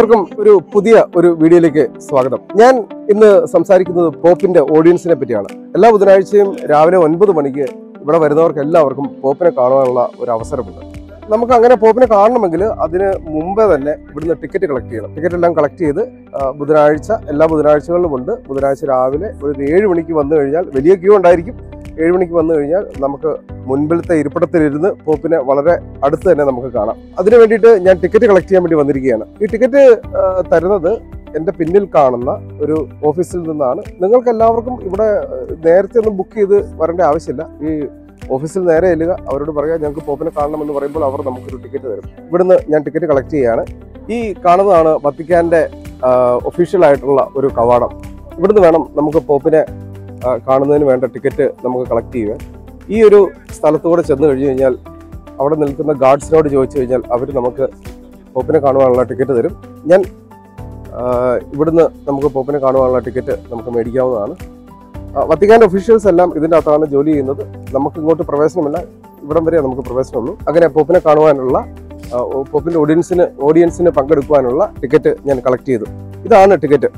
എല്ലാവർക്കും ഒരു പുതിയ ഒരു വീഡിയോയിലേക്ക് സ്വാഗതം. ഞാൻ ഇന്ന് സംസാരിക്കുന്നത് പോപ്പിന്റെ ഓഡിയൻസിനെ പറ്റിയാണ്. എല്ലാ ബുധനാഴ്ചയും രാവിലെ ഒൻപത് മണിക്ക് ഇവിടെ വരുന്നവർക്ക് എല്ലാവർക്കും പോപ്പിനെ കാണാനുള്ള ഒരു അവസരമുണ്ട്. നമുക്ക് അങ്ങനെ പോപ്പിനെ കാണണമെങ്കിൽ അതിന് മുമ്പേ തന്നെ ഇവിടുന്ന് ടിക്കറ്റ് കളക്ട് ചെയ്യണം. ടിക്കറ്റ് എല്ലാം കളക്ട് ചെയ്ത് ബുധനാഴ്ച എല്ലാ ബുധനാഴ്ചകളിലും ഉണ്ട്. ബുധനാഴ്ച രാവിലെ ഒരു ഏഴ് മണിക്ക് വന്നു കഴിഞ്ഞാൽ വലിയ ക്യൂ ഉണ്ടായിരിക്കും. ഏഴ് മണിക്ക് വന്നു കഴിഞ്ഞാൽ നമുക്ക് മുൻപിലത്തെ ഇരിപ്പിടത്തിലിരുന്ന് പോപ്പിനെ വളരെ അടുത്ത് തന്നെ നമുക്ക് കാണാം. അതിനു വേണ്ടിയിട്ട് ഞാൻ ടിക്കറ്റ് കളക്ട് ചെയ്യാൻ വേണ്ടി വന്നിരിക്കുകയാണ്. ഈ ടിക്കറ്റ് തരുന്നത് എന്റെ പിന്നിൽ കാണുന്ന ഒരു ഓഫീസിൽ നിന്നാണ്. നിങ്ങൾക്ക് എല്ലാവർക്കും ഇവിടെ നേരത്തെ ഒന്നും ബുക്ക് ചെയ്ത് വരേണ്ട ആവശ്യമില്ല. ഈ ഓഫീസിൽ നേരെ ചെല്ലുക. അവരോട് പറയുക ഞങ്ങൾക്ക് പോപ്പിനെ കാണണമെന്ന് പറയുമ്പോൾ അവർ നമുക്കൊരു ടിക്കറ്റ് തരും. ഇവിടുന്ന് ഞാൻ ടിക്കറ്റ് കളക്ട് ചെയ്യുകയാണ്. ഈ കാണുന്നതാണ് വത്തിക്കാന്റെ ഒഫീഷ്യൽ ആയിട്ടുള്ള ഒരു കവാടം. ഇവിടുന്ന് വേണം നമുക്ക് പോപ്പിനെ കാണുന്നതിന് വേണ്ട ടിക്കറ്റ് നമുക്ക് കളക്ട് ചെയ്യുക. ഈ ഒരു സ്ഥലത്തൂടെ ചെന്ന് കഴിഞ്ഞു കഴിഞ്ഞാൽ അവിടെ നിൽക്കുന്ന ഗാർഡ്സിനോട് ചോദിച്ചു കഴിഞ്ഞാൽ അവർ നമുക്ക് പോപ്പിനെ കാണുവാനുള്ള ടിക്കറ്റ് തരും. ഞാൻ ഇവിടുന്ന് നമുക്ക് പോപ്പിനെ കാണുവാനുള്ള ടിക്കറ്റ് നമുക്ക് മേടിക്കാവുന്നതാണ്. വത്തിക്കാന്റെ ഒഫീഷ്യൽസ് എല്ലാം ഇതിന്റെ അകത്താണ് ജോലി ചെയ്യുന്നത്. നമുക്ക് ഇങ്ങോട്ട് പ്രവേശനമില്ല. ഇവിടം വരെ നമുക്ക് പ്രവേശനമുള്ളൂ. അങ്ങനെ പോപ്പിനെ കാണുവാനുള്ള പോപ്പിന്റെ ഓഡിയൻസിന് ഓഡിയൻസിന് പങ്കെടുക്കുവാനുള്ള ടിക്കറ്റ് ഞാൻ കളക്ട് ചെയ്തു. ഇതാണ് ടിക്കറ്റ്.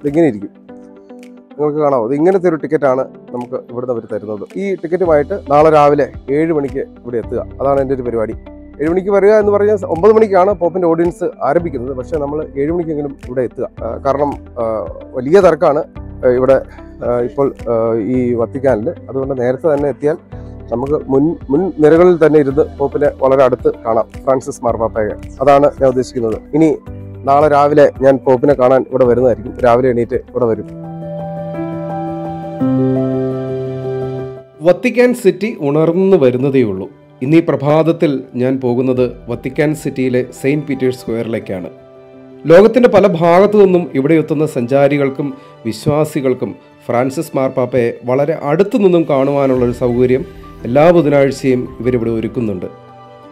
ഇതിങ്ങനെ ഇരിക്കും. നിങ്ങൾക്ക് കാണാം ഇത് ഇങ്ങനത്തെ ഒരു ടിക്കറ്റാണ് നമുക്ക് ഇവിടുന്ന് അവർ തരുന്നത്. ഈ ടിക്കറ്റുമായിട്ട് നാളെ രാവിലെ ഏഴ് മണിക്ക് ഇവിടെ എത്തുക. അതാണ് എന്റെ ഒരു പരിപാടി. ഏഴ് മണിക്ക് വരിക എന്ന് പറഞ്ഞാൽ ഒമ്പത് മണിക്കാണ് പോപ്പിന്റെ ഓഡിയൻസ് ആരംഭിക്കുന്നത്. പക്ഷേ നമ്മൾ ഏഴ് മണിക്കെങ്കിലും ഇവിടെ എത്തുക. കാരണം വലിയ തിരക്കാണ് ഇവിടെ ഇപ്പോൾ ഈ വത്തിക്കാനിൽ അതുകൊണ്ട് നേരത്തെ തന്നെ എത്തിയാൽ നമുക്ക് മുൻ മുൻ നിരകളിൽ തന്നെ ഇരുന്ന് പോപ്പിനെ വളരെ അടുത്ത് കാണാം. ഫ്രാൻസിസ് മാർപ്പാപ്പയെ അതാണ് ഞാൻ ഉദ്ദേശിക്കുന്നത്. ഇനി നാളെ രാവിലെ ഞാൻ പോപ്പിനെ കാണാൻ ഇവിടെ വരുന്നതായിരിക്കും. രാവിലെ എണീറ്റ് ഇവിടെ വരും. വത്തിക്കാൻ സിറ്റി ഉണർന്നു വരുന്നതേയുള്ളൂ ഇന്ന് പ്രഭാതത്തിൽ ഞാൻ പോകുന്നത് വത്തിക്കാൻ സിറ്റിയിലെ സെയിന്റ് പീറ്റേഴ്സ് സ്ക്വയറിലേക്കാണ്. ലോകത്തിന്റെ പല ഭാഗത്തു നിന്നും ഇവിടെ എത്തുന്ന സഞ്ചാരികൾക്കും വിശ്വാസികൾക്കും ഫ്രാൻസിസ് മാർപ്പാപ്പയെ വളരെ അടുത്തു നിന്നും കാണുവാനുള്ള ഒരു സൗകര്യം എല്ലാ ബുധനാഴ്ചയും ഇവരിവിടെ ഒരുക്കുന്നുണ്ട്.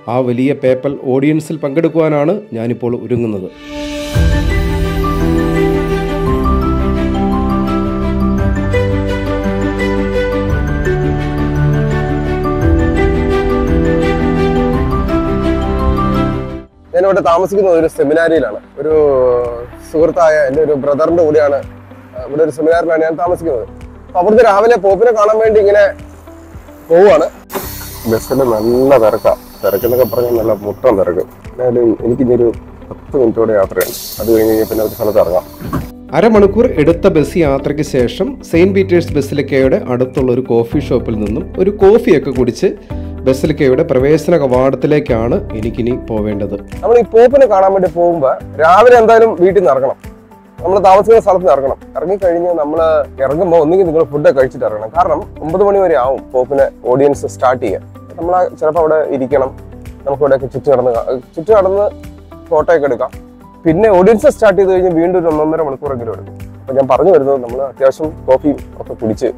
ആ വലിയ പേപ്പൽ ഓഡിയൻസിൽ പങ്കെടുക്കുവാനാണ് ഞാനിപ്പോൾ ഒരുങ്ങുന്നത്. ഞാനിവിടെ താമസിക്കുന്നത് ഒരു സെമിനാരിയിലാണ്. ഒരു സുഹൃത്തായ എന്റെ ഒരു ബ്രദറിന്റെ കൂടെയാണ് ഇവിടെ ഒരു സെമിനാറിലാണ് ഞാൻ താമസിക്കുന്നത്. അപ്പോൾ അവിടുന്ന് രാവിലെ പോപ്പിനെ കാണാൻ വേണ്ടി ഇങ്ങനെ പോവാണ് ബസ്സിൽ നല്ല തിരക്കാ. തിരക്കെന്നൊക്കെ പറഞ്ഞാൽ നല്ല മുട്ടം തിരക്ക്. എന്നാലും എനിക്കിന്നൊരു പത്ത് മിനിറ്റോടെ യാത്രയാണ് അത് കഴിഞ്ഞ് കഴിഞ്ഞാൽ പിന്നെ ഒരു സ്ഥലത്ത് ഇറങ്ങാം. അരമണിക്കൂർ എടുത്ത ബസ് യാത്രയ്ക്ക് ശേഷം സെയിന്റ് പീറ്റേഴ്സ് ബസിലിക്കയുടെ അടുത്തുള്ള ഒരു കോഫി ഷോപ്പിൽ നിന്നും ഒരു കോഫിയൊക്കെ കുടിച്ച് ബസിലിക്കയുടെ പ്രവേശന കവാടത്തിലേക്കാണ് എനിക്കിനി പോവേണ്ടത്. നമ്മൾ ഈ പോപ്പിനെ കാണാൻ വേണ്ടി പോകുമ്പോൾ രാവിലെ എന്തായാലും വീട്ടിൽ നിന്ന് ഇറങ്ങണം. നമ്മൾ താമസിക്കുന്ന സ്ഥലത്ത് ഇറങ്ങണം. ഇറങ്ങിക്കഴിഞ്ഞ് നമ്മൾ ഇറങ്ങുമ്പോൾ ഒന്നുകിൽ നിങ്ങൾ ഫുഡ് കഴിച്ചിട്ട് ഇറങ്ങണം. കാരണം ഒമ്പത് മണി വരെ ആവും പോപ്പിന് ഓഡിയൻസ് സ്റ്റാർട്ട് ചെയ്യാൻ. നമ്മൾ ചിലപ്പോൾ അവിടെ ഇരിക്കണം. നമുക്ക് ചുറ്റു നടന്ന് ചുറ്റു നടന്ന് ഫോട്ടോ ഒക്കെ എടുക്കാം. പിന്നെ ഓഡിയൻസ് സ്റ്റാർട്ട് ചെയ്ത് കഴിഞ്ഞ് വീണ്ടും ഒരു ഒന്നൊന്നര മണിക്കൂറെങ്കിലും എടുക്കും. അപ്പോൾ ഞാൻ പറഞ്ഞു വരുന്നത് നമ്മൾ അത്യാവശ്യം കോഫിയും ഒക്കെ കുടിച്ച്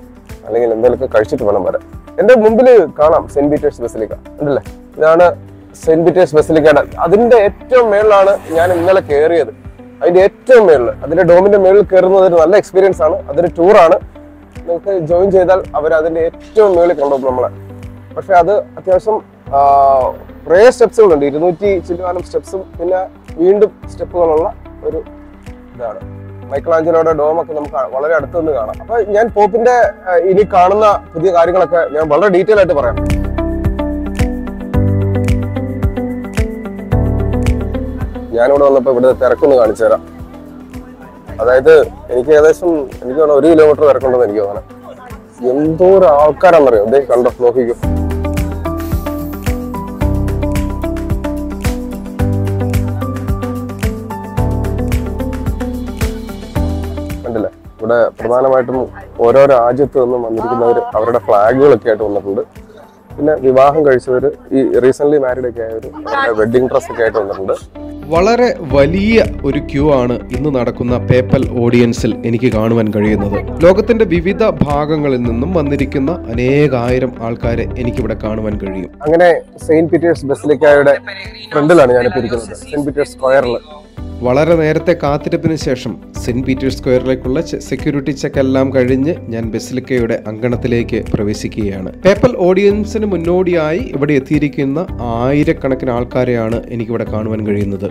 അല്ലെങ്കിൽ എന്തെങ്കിലുമൊക്കെ കഴിച്ചിട്ട് വേണം വരാൻ. എന്റെ മുമ്പിൽ കാണാം സെന്റ് പീറ്റേഴ്സ് ബസിലിക്ക ഉണ്ടല്ലേ? ഇതാണ് സെന്റ് പീറ്റേഴ്സ് ബസിലിക്കയുടെ അതിന്റെ ഏറ്റവും മേളിലാണ് ഞാൻ ഇന്നലെ കയറിയത് അതിന്റെ ഏറ്റവും മേളിൽ അതിന്റെ ഡോമിന്റെ മേളിൽ കയറുന്നത് ഒരു നല്ല എക്സ്പീരിയൻസ് ആണ്. അതൊരു ടൂറാണ് നിങ്ങൾക്ക് ജോയിൻ ചെയ്താൽ അവർ അതിന്റെ ഏറ്റവും മേളിൽ കൊണ്ടുപോകും നമ്മളെ. പക്ഷെ അത് അത്യാവശ്യം കുറേ സ്റ്റെപ്സുകളുണ്ട് ഇരുന്നൂറ്റി ചില്ലുവാനും സ്റ്റെപ്സും പിന്നെ വീണ്ടും സ്റ്റെപ്പുകളുള്ള ഒരു ഇതാണ്. മൈക്കിളാഞ്ചലോയുടെ ഡോമൊക്കെ നമുക്ക് വളരെ അടുത്തുനിന്ന് കാണാം. അപ്പൊ ഞാൻ പോപ്പിന്റെ ഇനി കാണുന്ന പുതിയ കാര്യങ്ങളൊക്കെ ഞാൻ വളരെ ഡീറ്റെയിൽ ആയിട്ട് പറയാം. ഞാനിവിടെ വന്നപ്പോൾ ഇവിടെ തിരക്കൊന്ന് കാണിച്ചു തരാം. അതായത് എനിക്ക് ഏകദേശം എനിക്ക് തോന്നുന്നു ഒരു കിലോമീറ്റർ തിരക്കുണ്ടെന്ന് എനിക്ക് തോന്നണം എന്തോ ഒരു ആൾക്കാരാണെന്നറിയോ? ഇതേ കണ്ടോ നോക്കിക്കോ. പ്രധാനമായിട്ടും ഓരോ രാജ്യത്ത് നിന്നും വന്നിരിക്കുന്നവർ അവരുടെ ഫ്ലാഗുകളൊക്കെ ആയിട്ട് വന്നിട്ടുണ്ട്. പിന്നെ വിവാഹം കഴിച്ചവർ ഈ റീസെന്റ് മാരീഡ് ഒക്കെ ആയവർ അവരുടെ വെഡിങ് ഡ്രസ് ഒക്കെ ആയിട്ട് വന്നിട്ടുണ്ട്. വളരെ വലിയ ഒരു ക്യൂ ആണ് ഇന്ന് നടക്കുന്ന പേപ്പൽ ഓഡിയൻസിൽ എനിക്ക് കാണുവാൻ കഴിയുന്നത്. ലോകത്തിന്റെ വിവിധ ഭാഗങ്ങളിൽ നിന്നും വന്നിരിക്കുന്ന അനേകായിരം ആൾക്കാരെ എനിക്കിവിടെ കാണുവാൻ കഴിയും. അങ്ങനെ സെയിന്റ് പീറ്റേഴ്സ് ബസിലിക്കായുടെ ഫ്രണ്ടിലാണ് ഞാനിപ്പോൾ ഇരിക്കുന്നത്. സെയിന്റ് പീറ്റേഴ്സ് സ്ക്വയറിൽ വളരെ നേരത്തെ കാത്തിരിപ്പിന് ശേഷം സെന്റ് പീറ്റേഴ്സ് സ്ക്വയറിലേക്കുള്ള സെക്യൂരിറ്റി ചെക്ക് എല്ലാം കഴിഞ്ഞ് ഞാൻ ബെസിലിക്കയുടെ അങ്കണത്തിലേക്ക് പ്രവേശിക്കുകയാണ്. പേപ്പൽ ഓഡിയൻസിന് മുന്നോടിയായി ഇവിടെ എത്തിയിരിക്കുന്ന ആയിരക്കണക്കിന് ആൾക്കാരെയാണ് എനിക്കിവിടെ കാണുവാൻ കഴിയുന്നത്.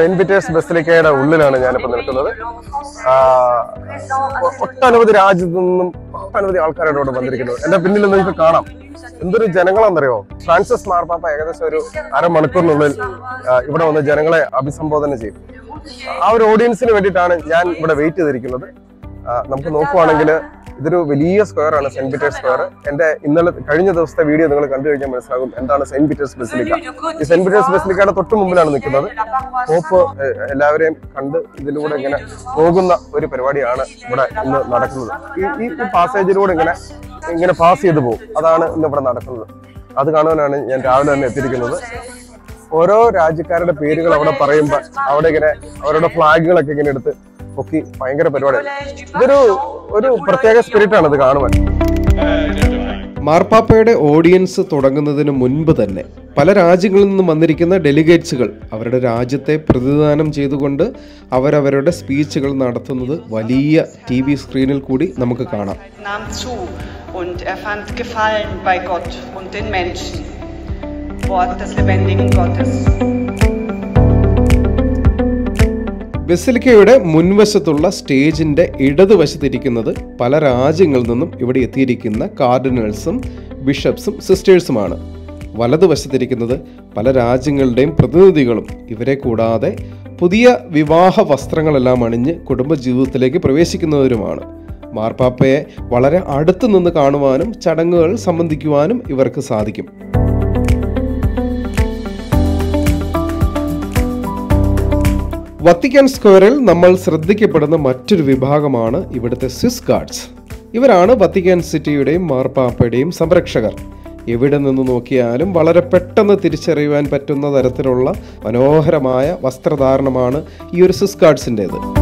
സെന്റ് പീറ്റേഴ്സ് ബസിലിക്കയുടെ ഉള്ളിലാണ് ഞാനിപ്പോൾ നിൽക്കുന്നത്. ഒട്ടനവധി രാജ്യത്തു നിന്നും ഒട്ടനവധി ആൾക്കാരുടെ ഇവിടെ വന്നിരിക്കുന്നത് എന്റെ പിന്നിൽ നിങ്ങൾക്ക് കാണാം. എന്തൊരു ജനങ്ങളാണെന്നറിയോ? ഫ്രാൻസിസ് മാർപ്പാപ്പ ഏകദേശം ഒരു അരമണിക്കൂറിനുള്ളിൽ ഇവിടെ വന്ന് ജനങ്ങളെ അഭിസംബോധന ചെയ്യും ആ ഒരു ഓഡിയൻസിന് വേണ്ടിയിട്ടാണ് ഞാൻ ഇവിടെ വെയിറ്റ് ചെയ്തിരിക്കുന്നത്. നമുക്ക് നോക്കുവാണെങ്കിൽ ഇതൊരു വലിയ സ്ക്വയർ ആണ് സെന്റ് പീറ്റേഴ്സ് സ്ക്വയർ എന്റെ ഇന്നലെ കഴിഞ്ഞ ദിവസത്തെ വീഡിയോ നിങ്ങൾ കണ്ടു കഴിഞ്ഞാൽ മനസ്സിലാകും എന്താണ് സെന്റ് പീറ്റേഴ്സ് ബസിലിക്ക ഈ സെന്റ് പീറ്റേഴ്സ് ബസിലിക്കയുടെ തൊട്ട് മുമ്പിലാണ് നിൽക്കുന്നത്. പോപ്പ് എല്ലാവരെയും കണ്ട് ഇതിലൂടെ ഇങ്ങനെ പോകുന്ന ഒരു പരിപാടിയാണ് ഇവിടെ ഇന്ന് നടക്കുന്നത്. ഈ ഈ ഈ പാസേജിലൂടെ ഇങ്ങനെ ഇങ്ങനെ പാസ് ചെയ്തു പോകും. അതാണ് ഇന്ന് ഇവിടെ നടക്കുന്നത്. അത് കാണുവാനാണ് ഞാൻ രാവിലെ തന്നെ എത്തിയിരിക്കുന്നത്. ഓരോ രാജ്യക്കാരുടെ പേരുകൾ അവിടെ പറയുമ്പോൾ അവിടെ ഇങ്ങനെ അവരുടെ ഫ്ലാഗുകളൊക്കെ ഇങ്ങനെ എടുത്ത് പൊക്കി ഭയങ്കര പരിപാടിയാണ് ഇതൊരു ഒരു പ്രത്യേക സ്പിരിറ്റ് ആണ് ഇത് കാണുവാൻ. മാർപ്പാപ്പയുടെ ഓഡിയൻസ് തുടങ്ങുന്നതിന് മുൻപ് തന്നെ പല രാജ്യങ്ങളിൽ നിന്നും വന്നിരിക്കുന്ന ഡെലിഗേറ്റ്സുകൾ അവരുടെ രാജ്യത്തെ പ്രതിദാനം ചെയ്തുകൊണ്ട് അവരവരുടെ സ്പീച്ചുകൾ നടത്തുന്നത് വലിയ ടി വി സ്ക്രീനിൽ കൂടി നമുക്ക് കാണാം. Wort des lebendigen Gottes. ബസിലിക്കയുടെ മുൻവശത്തുള്ള സ്റ്റേജിന്റെ ഇടതുവശത്തിരിക്കുന്നത് പല രാജ്യങ്ങളിൽ നിന്നും ഇവിടെ എത്തിയിരിക്കുന്ന കാർഡിനൽസും ബിഷപ്സും സിസ്റ്റേഴ്സുമാണ്. വലതുവശത്തിരിക്കുന്നത് പല രാജ്യങ്ങളുടെയും പ്രതിനിധികളും. ഇവരെ കൂടാതെ പുതിയ വിവാഹ വസ്ത്രങ്ങളെല്ലാം അണിഞ്ഞ് കുടുംബജീവിതത്തിലേക്ക് പ്രവേശിക്കുന്നവരുമാണ്. മാർപ്പാപ്പയെ വളരെ അടുത്തു നിന്ന് കാണുവാനും ചടങ്ങുകൾ സംബന്ധിക്കുവാനും ഇവർക്ക് സാധിക്കും. വത്തിക്കാൻ സ്ക്വയറിൽ നമ്മൾ ശ്രദ്ധിക്കപ്പെടുന്ന മറ്റൊരു വിഭാഗമാണ് ഇവിടുത്തെ സ്വിസ് ഗാർഡ്സ്. ഇവരാണ് വത്തിക്കാൻ സിറ്റിയുടെയും മാർപ്പാപ്പയുടെയും സംരക്ഷകർ. എവിടെ നിന്ന് നോക്കിയാലും വളരെ പെട്ടെന്ന് തിരിച്ചറിയുവാൻ പറ്റുന്ന തരത്തിലുള്ള മനോഹരമായ വസ്ത്രധാരണമാണ് ഈ ഒരു സ്വിസ് ഗാർഡ്സിന്റേത്.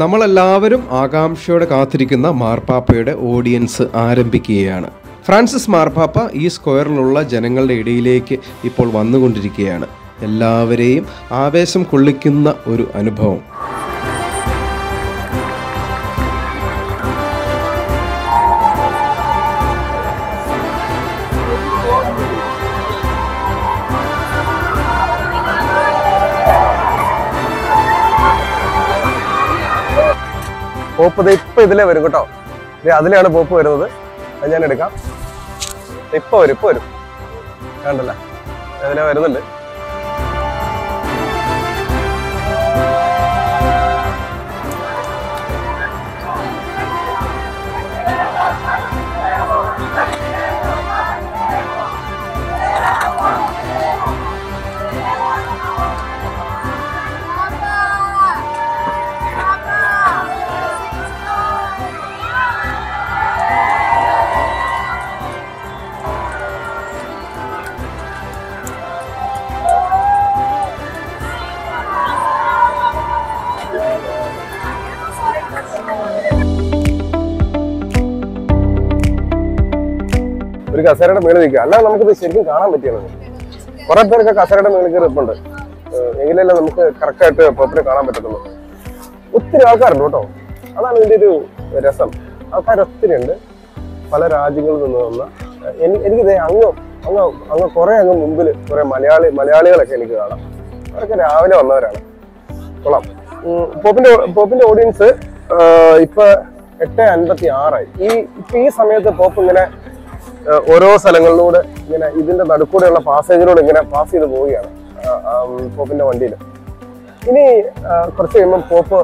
നമ്മളെല്ലാവരും ആകാംക്ഷയോടെ കാത്തിരിക്കുന്ന മാർപ്പാപ്പയുടെ ഓഡിയൻസ് ആരംഭിക്കുകയാണ്. ഫ്രാൻസിസ് മാർപ്പാപ്പ ഈ സ്ക്വയറിലുള്ള ജനങ്ങളുടെ ഇടയിലേക്ക് ഇപ്പോൾ വന്നുകൊണ്ടിരിക്കുകയാണ്. എല്ലാവരെയും ആവേശം കൊള്ളിക്കുന്ന ഒരു അനുഭവം. പോപ്പ് ഇത് ഇപ്പൊ ഇതിലേ വരും കേട്ടോ. അതിലാണ് പോപ്പ് വരുന്നത്. അത് ഞാൻ എടുക്കാം. ഇപ്പൊ വരും ഇപ്പൊ വരും. കണ്ടല്ല? അതിലെ വരുന്നുണ്ട്. കസേരയുടെ മേളിൽ നിൽക്കുക. അല്ലാതെ നമുക്കിത് ശരിക്കും കാണാൻ പറ്റിയത് കുറെ പേരൊക്കെ കസേരയുടെ മേളിൽ കയറി ഇപ്പുണ്ട് എങ്കിലല്ലേ നമുക്ക് കറക്റ്റായിട്ട് പോപ്പിനെ കാണാൻ പറ്റത്തുള്ളൂ. ഒത്തിരി ആൾക്കാരുണ്ട് കേട്ടോ. അതാണ് ഇതിന്റെ ഒരു രസം. ആൾക്കാർ ഒത്തിരി ഉണ്ട്. പല രാജ്യങ്ങളിൽ നിന്ന് വന്ന എനി- എനിക്കിത് അങ്ങ് അങ്ങ് അങ്ങ് കുറെ അങ്ങ് മുമ്പിൽ കുറെ മലയാളി മലയാളികളൊക്കെ എനിക്ക് കാണാം. അവരൊക്കെ രാവിലെ വന്നവരാണ്. കൊള്ളാം. പോപ്പിന്റെ പോപ്പിന്റെ ഓഡിയൻസ് ഇപ്പൊ എട്ട് അൻപത്തി ആറായി. ഈ ഇപ്പൊ ഈ സമയത്ത് പോപ്പ് ഇങ്ങനെ ഓരോ സ്ഥലങ്ങളിലൂടെ ഇങ്ങനെ ഇതിന്റെ നടുക്കൂടെയുള്ള പാസേജിലൂടെ ഇങ്ങനെ പാസ് ചെയ്ത് പോവുകയാണ്. പോപ്പിന്റെ വണ്ടിയിൽ ഇനി കുറച്ച് കഴിയുമ്പം പോപ്പ്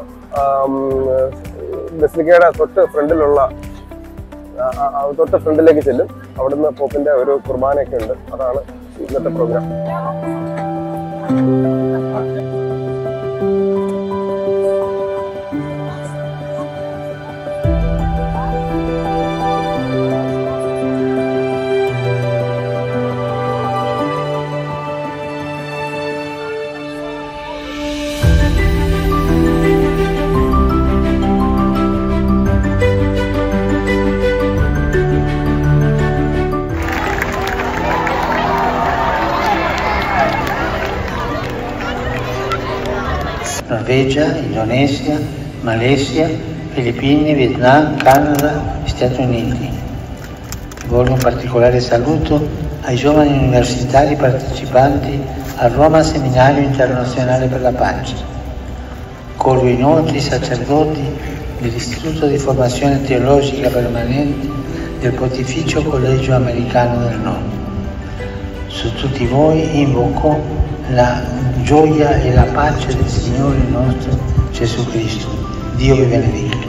ബസ്ലിക്കയുടെ തൊട്ട് ഫ്രണ്ടിലുള്ള തൊട്ട് ഫ്രണ്ടിലേക്ക് ചെല്ലും. അവിടുന്ന് പോപ്പിന്റെ ഒരു കുർബാനയൊക്കെ ഉണ്ട്. അതാണ് ഇന്നത്തെ programme Norvegia, Indonesia, Malesia, Filippine, Vietnam, Canada Stati Uniti. Rivolgo un particolare saluto ai giovani universitari partecipanti al Roma Seminario Internazionale per la Pace. Colgo inoltre i sacerdoti dell'Istituto di Formazione Teologica Permanente del Pontificio Collegio Americano del Nord. Su tutti voi invoco la gioia e la pace del Signore nostro Gesù Cristo. Dio vi benedica.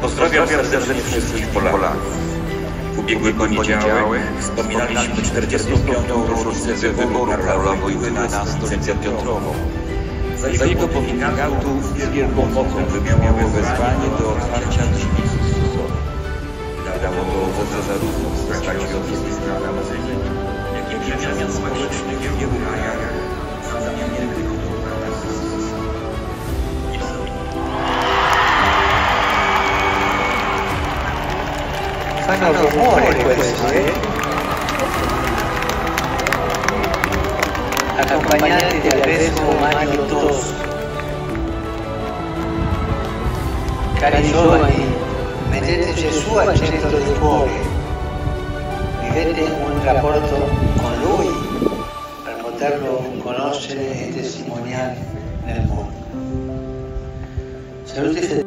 Pozdrawiam serdecznie wszystkich Polaków. W ubiegły poniedziałek wspominaliśmy 45. rocznicę wyboru Karola Wojtyły na stolicę Piotrową. Za jego pomingatów z wielką mocą wybrzmiało wezwanie do otwarcia drzwi Chrystusowi. Dało to owoce zarówno w wzrastacie osobistych Saca rumores pues, ¿eh? Acompañante de Alberto Mario Cari giovani, mettete Gesù al centro del cuore. Vivete un rapporto Lui per poterlo conoscere e testimoniare nel mondo. Saluti fedeli.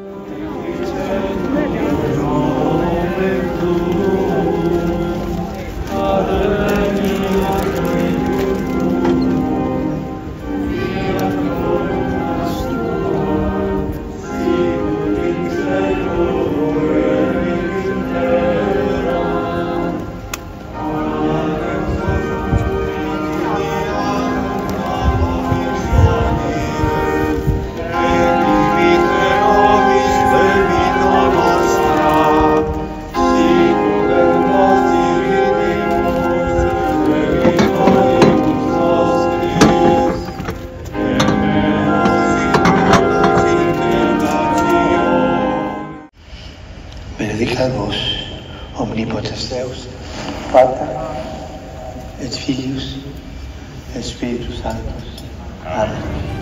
Espírito Santo. Amém.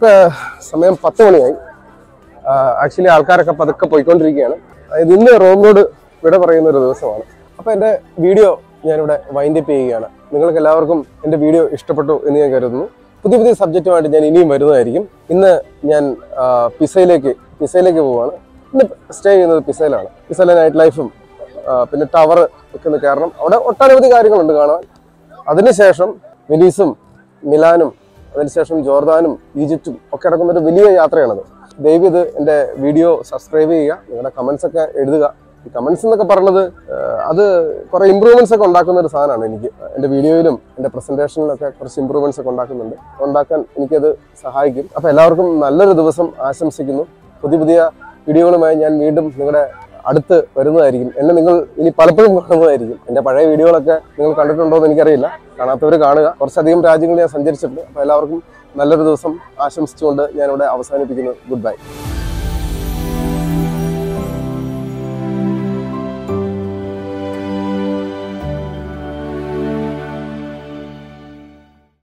Amen. സമയം പത്ത് മണിയായി. Actually ആൾക്കാരൊക്കെ പതുക്കെ പോയിക്കൊണ്ടിരിക്കുകയാണ്. അതായത് ഇന്ന് Rome road വിട പറയുന്ന ഒരു ദിവസമാണ്. അപ്പോൾ എന്റെ വീഡിയോ ഞാനിവിടെ വൈൻഡ് അപ്പ് ചെയ്യുകയാണ്. നിങ്ങൾക്ക് എല്ലാവർക്കും എന്റെ വീഡിയോ ഇഷ്ടപ്പെട്ടു എന്ന് ഞാൻ കരുതുന്നു. പുതിയ പുതിയ സബ്ജക്റ്റുമായിട്ട് ഞാൻ ഇനിയും വരുന്നതായിരിക്കും. ഇന്ന് ഞാൻ പിസയിലേക്ക് പിസയിലേക്ക് പോവുകയാണ്. ഇന്ന് സ്റ്റേ ചെയ്യുന്നത് പിസയിലാണ്. പിസയിലെ നൈറ്റ് ലൈഫും പിന്നെ ടവർ ഒക്കെ കാരണം അവിടെ ഒട്ടനവധി കാര്യങ്ങളുണ്ട് കാണാൻ. അതിനുശേഷം വെനീസും മിലാനും അതിനുശേഷം ജോർദാനും ഈജിപ്തും ഒക്കെ അടക്കുന്ന ഒരു വലിയ യാത്രയാണത്. ദയവ് ഇത് എന്റെ വീഡിയോ സബ്സ്ക്രൈബ് ചെയ്യുക നിങ്ങളുടെ കമൻസ് ഒക്കെ എഴുതുക. ഈ കമൻസ് എന്നൊക്കെ പറയുന്നത് അത് കുറെ ഇമ്പ്രൂവ്മെന്റ്സ് ഒക്കെ ഉണ്ടാക്കുന്ന ഒരു സാധനമാണ് എനിക്ക്. എന്റെ വീഡിയോയിലും എന്റെ പ്രസന്റേഷനിലൊക്കെ കുറച്ച് ഇമ്പ്രൂവ്മെന്റ്സ് ഒക്കെ ഉണ്ടാക്കുന്നുണ്ട്. ഉണ്ടാക്കാൻ എനിക്കത് സഹായിക്കും. അപ്പോൾ എല്ലാവർക്കും നല്ലൊരു ദിവസം ആശംസിക്കുന്നു. പുതിയ പുതിയ വീഡിയോകളുമായി ഞാൻ വീണ്ടും നിങ്ങളുടെ അടുത്ത് വരുന്നതായിരിക്കും. എന്നെ നിങ്ങൾ ഇനി പലപ്പോഴും കാണുന്നതായിരിക്കും. എന്റെ പഴയ വീഡിയോകളൊക്കെ നിങ്ങൾ കണ്ടിട്ടുണ്ടോ എന്ന് എനിക്കറിയില്ല. കാണാത്തവർ കാണുക. കുറച്ചധികം രാജ്യങ്ങൾ ഞാൻ സഞ്ചരിച്ചിട്ടുണ്ട്. അപ്പോൾ എല്ലാവർക്കും നല്ലൊരു ദിവസം ആശംസിച്ചുകൊണ്ട് ഞാനിവിടെ അവസാനിപ്പിക്കുന്നു. Good bye